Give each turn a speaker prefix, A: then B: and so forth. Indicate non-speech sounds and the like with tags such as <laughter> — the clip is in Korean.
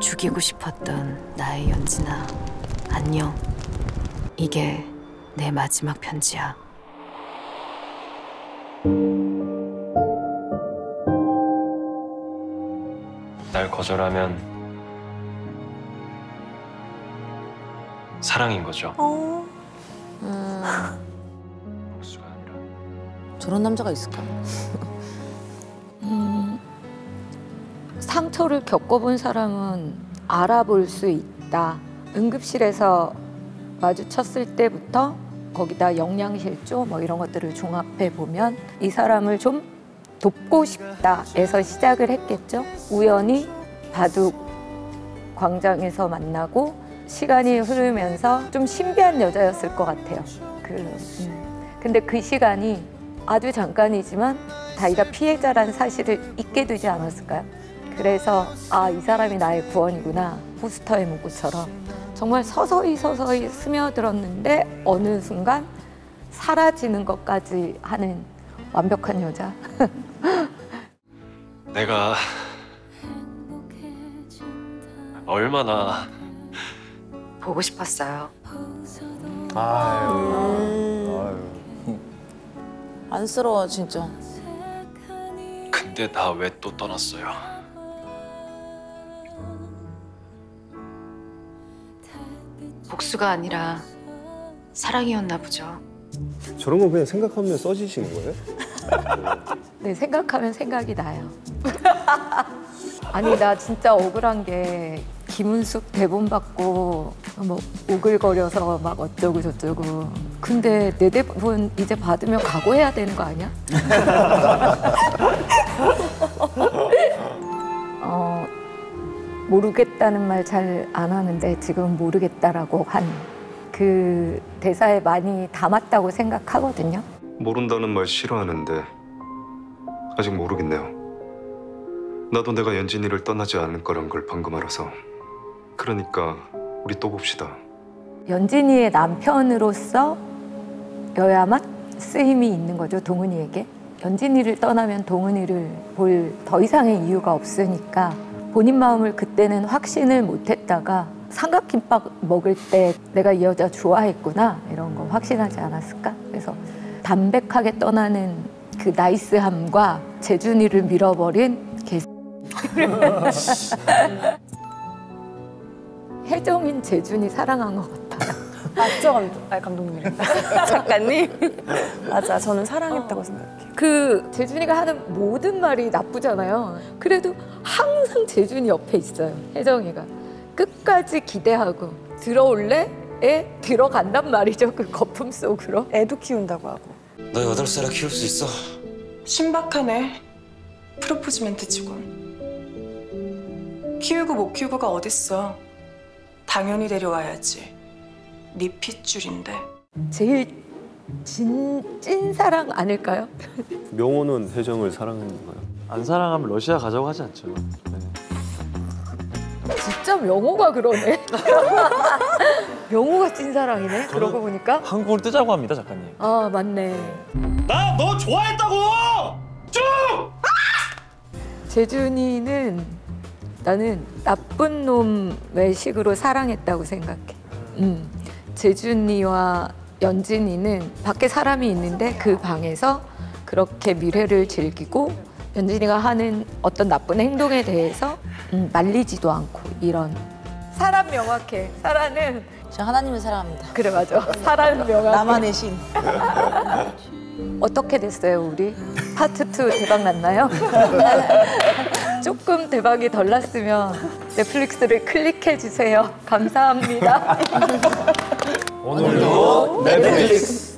A: 죽이고 싶었던 나의 연진아 안녕 이게 내 마지막 편지야
B: 날 거절하면 사랑인 거죠.
C: 어. <laughs>
B: 복수가 아니라.
D: 저런 남자가 있을까?
E: 음, 상처를 겪어본 사람은 알아볼 수 있다. 응급실에서 마주쳤을 때부터 거기다 영양실조 뭐 이런 것들을 종합해 보면 이 사람을 좀 돕고 싶다에서 시작을 했겠죠. 우연히 바둑 광장에서 만나고 시간이 흐르면서 좀 신비한 여자였을 것 같아요. 그, 음. 근데 그 시간이 아주 잠깐이지만 자기가 피해자라는 사실을 잊게 되지 않았을까요? 그래서 아 이 사람이 나의 구원이구나 포스터의 문구처럼 정말 서서히 서서히 스며들었는데 어느 순간 사라지는 것까지 하는 완벽한 여자. <laughs>
B: 내가 얼마나
A: 보고 싶었어요
D: 안쓰러워 진짜.
B: 근데 나 왜 또 떠났어요?
A: 복수가 아니라 사랑이었나 보죠
F: 저런 거 그냥 생각하면 써지시는 거예요? <laughs>
E: 네, 생각하면 생각이 나요. <laughs> 아니, 나 진짜 억울한 게 김은숙 대본 받고 뭐 오글거려서 막 어쩌고 저쩌고. 근데 내 대본 이제 받으면 각오해야 되는 거 아니야? <laughs> 어, 모르겠다는 말 잘 안 하는데 지금 모르겠다라고 한 그 대사에 많이 담았다고 생각하거든요.
G: 모른다는 말 싫어하는데 아직 모르겠네요. 나도 내가 연진이를 떠나지 않을 거란 걸 방금 알아서. 그러니까 우리 또 봅시다.
E: 연진이의 남편으로서 여야만 쓰임이 있는 거죠 동은이에게 연진이를 떠나면 동은이를 볼 더 이상의 이유가 없으니까 본인 마음을 그때는 확신을 못했다가 삼각김밥 먹을 때 내가 이 여자 좋아했구나 이런 거 확신하지 않았을까 그래서 담백하게 떠나는 그 나이스함과 재준이를 밀어버린 개 <laughs> 혜정인 재준이 사랑한 것 같아요.
C: 맞죠, 감독? 아, 감독님. <laughs> 작가님. 맞아, 저는 사랑했다고 생각해요.
E: 그 재준이가 하는 모든 말이 나쁘잖아요. 그래도 항상 재준이 옆에 있어요. 혜정이가 끝까지 기대하고 들어올래? 에 들어간단 말이죠. 그 거품 속으로.
C: 애도 키운다고 하고.
H: 너 여덟 살에 키울 수 있어?
I: 신박하네. 프로포즈 멘트 치곤. 키우고 못 키우고가 어딨어. 당연히 데려와야지. 네 핏줄인데.
E: 제일 진, 찐 사랑 아닐까요?
F: 명호는 혜정을 사랑하는 거예요?
J: 안 사랑하면 러시아 가자고 하지 않죠. 네.
E: 진짜 명호가 그러네. <laughs> 명호가 찐사랑이네. 그러고 보니까.
J: 한국을 뜨자고 합니다, 작가님.
E: 아 맞네.
J: 나 너 좋아했다고!
E: 재준이는 나는 나쁜 놈의 식으로 사랑했다고 생각해. 음. 재준이와 연진이는 밖에 사람이 있는데 그 방에서 그렇게 미래를 즐기고 연진이가 하는 어떤 나쁜 행동에 대해서 음, 말리지도 않고 이런 사람 명확해. 사라는
D: 저 하나님을 사랑합니다.
E: 그래 맞아. 사람 명확해.
D: 나만의 신. <laughs>
E: 어떻게 됐어요 우리? 파트 2 대박 났나요? <laughs> 조금 대박이 덜 났으면 넷플릭스를 클릭해 주세요. 감사합니다. <laughs>
F: 오늘도 넷플릭스